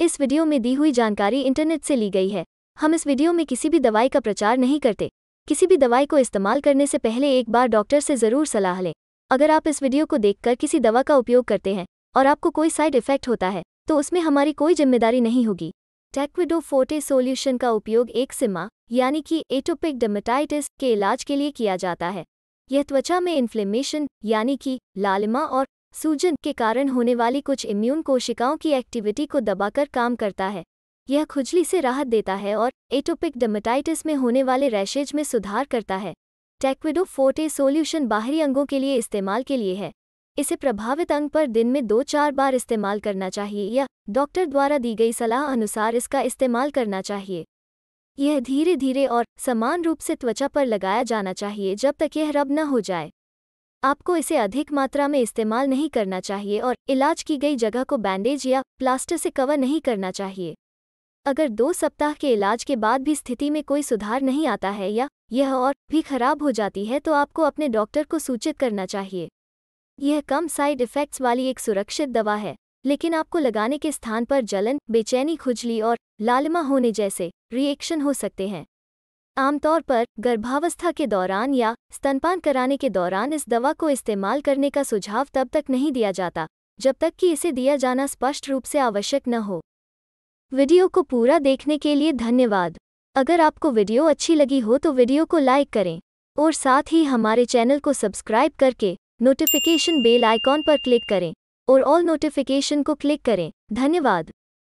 इस वीडियो में दी हुई जानकारी इंटरनेट से ली गई है। हम इस वीडियो में किसी भी दवाई का प्रचार नहीं करते। किसी भी दवाई को इस्तेमाल करने से पहले एक बार डॉक्टर से ज़रूर सलाह लें। अगर आप इस वीडियो को देखकर किसी दवा का उपयोग करते हैं और आपको कोई साइड इफ़ेक्ट होता है तो उसमें हमारी कोई ज़िम्मेदारी नहीं होगी। टेक्विडो फोर्टे सोल्यूशन का उपयोग एक सिमा, यानी कि एटोपिक डर्मेटाइटिस के इलाज के लिए किया जाता है। यह त्वचा में इन्फ्लेमेशन यानी कि लालिमा और सूजन के कारण होने वाली कुछ इम्यून कोशिकाओं की एक्टिविटी को दबाकर काम करता है। यह खुजली से राहत देता है और एटोपिक डर्मेटाइटिस में होने वाले रैशेज में सुधार करता है। टेक्विडो फोर्टे सोल्यूशन बाहरी अंगों के लिए इस्तेमाल के लिए है। इसे प्रभावित अंग पर दिन में दो चार बार इस्तेमाल करना चाहिए या डॉक्टर द्वारा दी गई सलाह अनुसार इसका इस्तेमाल करना चाहिए। यह धीरे धीरे और समान रूप से त्वचा पर लगाया जाना चाहिए जब तक यह रब न हो जाए। आपको इसे अधिक मात्रा में इस्तेमाल नहीं करना चाहिए और इलाज की गई जगह को बैंडेज या प्लास्टर से कवर नहीं करना चाहिए। अगर दो सप्ताह के इलाज के बाद भी स्थिति में कोई सुधार नहीं आता है या यह और भी खराब हो जाती है तो आपको अपने डॉक्टर को सूचित करना चाहिए। यह कम साइड इफ़ेक्ट्स वाली एक सुरक्षित दवा है, लेकिन आपको लगाने के स्थान पर जलन, बेचैनी, खुजली और लालिमा होने जैसे रिएक्शन हो सकते हैं। आमतौर पर गर्भावस्था के दौरान या स्तनपान कराने के दौरान इस दवा को इस्तेमाल करने का सुझाव तब तक नहीं दिया जाता, जब तक कि इसे दिया जाना स्पष्ट रूप से आवश्यक न हो। वीडियो को पूरा देखने के लिए धन्यवाद। अगर आपको वीडियो अच्छी लगी हो तो वीडियो को लाइक करें, और साथ ही हमारे चैनल को सब्सक्राइब करके नोटिफिकेशन बेल आइकॉन पर क्लिक करें, और ऑल नोटिफिकेशन को क्लिक करें। धन्यवाद।